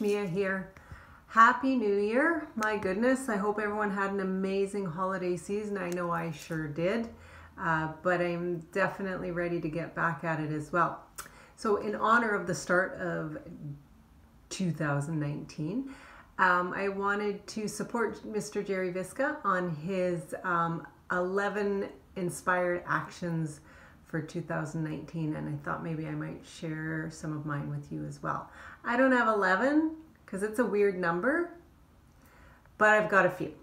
Mia here. Happy New Year. My goodness, I hope everyone had an amazing holiday season. I know I sure did, uh, but I'm definitely ready to get back at it as well. So, in honor of the start of 2019, um, I wanted to support Mr. Gerry Visca on his um, 11 inspired actions for 2019 and I thought maybe I might share some of mine with you as well. I don't have 11 because it's a weird number, but I've got a few.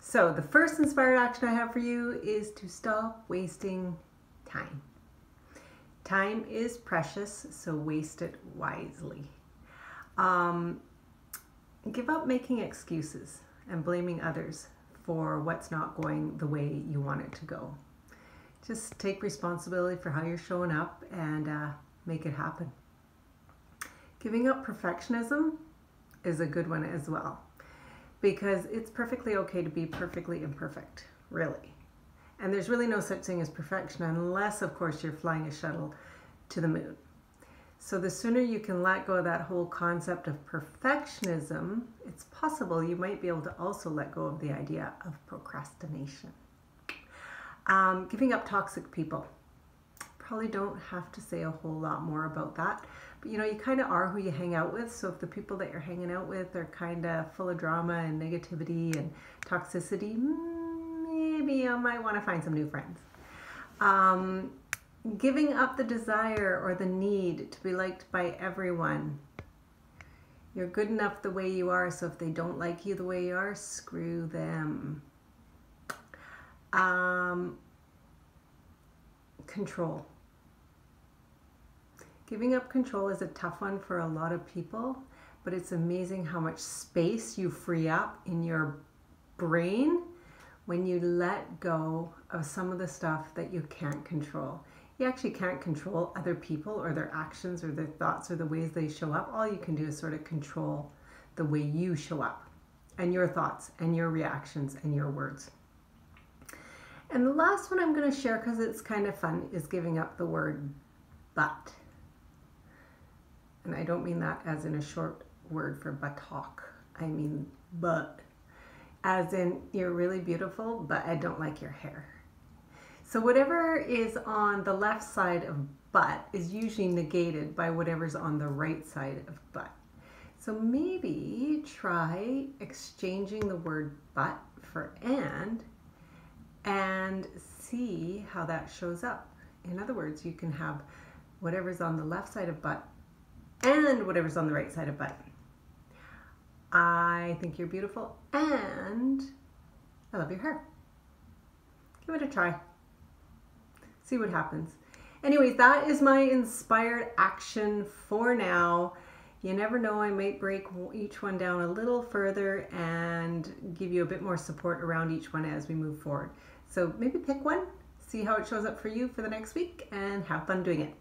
So the first inspired action I have for you is to stop wasting time. Time is precious, so waste it wisely. Um, give up making excuses and blaming others for what's not going the way you want it to go just take responsibility for how you're showing up and uh, make it happen. Giving up perfectionism is a good one as well because it's perfectly okay to be perfectly imperfect, really. And there's really no such thing as perfection unless, of course, you're flying a shuttle to the moon. So the sooner you can let go of that whole concept of perfectionism, it's possible you might be able to also let go of the idea of procrastination. Um, giving up toxic people. Probably don't have to say a whole lot more about that. But you know, you kind of are who you hang out with. So if the people that you're hanging out with are kind of full of drama and negativity and toxicity, maybe you might want to find some new friends. Um, giving up the desire or the need to be liked by everyone. You're good enough the way you are, so if they don't like you the way you are, screw them. Um, control. Giving up control is a tough one for a lot of people, but it's amazing how much space you free up in your brain when you let go of some of the stuff that you can't control. You actually can't control other people or their actions or their thoughts or the ways they show up. All you can do is sort of control the way you show up and your thoughts and your reactions and your words. And the last one I'm going to share because it's kind of fun is giving up the word but. And I don't mean that as in a short word for buttock. I mean but. As in, you're really beautiful, but I don't like your hair. So whatever is on the left side of but is usually negated by whatever's on the right side of but. So maybe try exchanging the word but for and and see how that shows up. In other words, you can have whatever's on the left side of but and whatever's on the right side of but. I think you're beautiful and I love your hair. Give it a try. See what happens. Anyways, that is my inspired action for now. You never know, I might break each one down a little further and give you a bit more support around each one as we move forward. So maybe pick one, see how it shows up for you for the next week, and have fun doing it.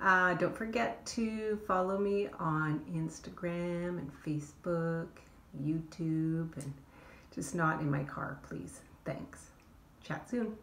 Uh, don't forget to follow me on Instagram and Facebook, YouTube, and just not in my car, please. Thanks. Chat soon.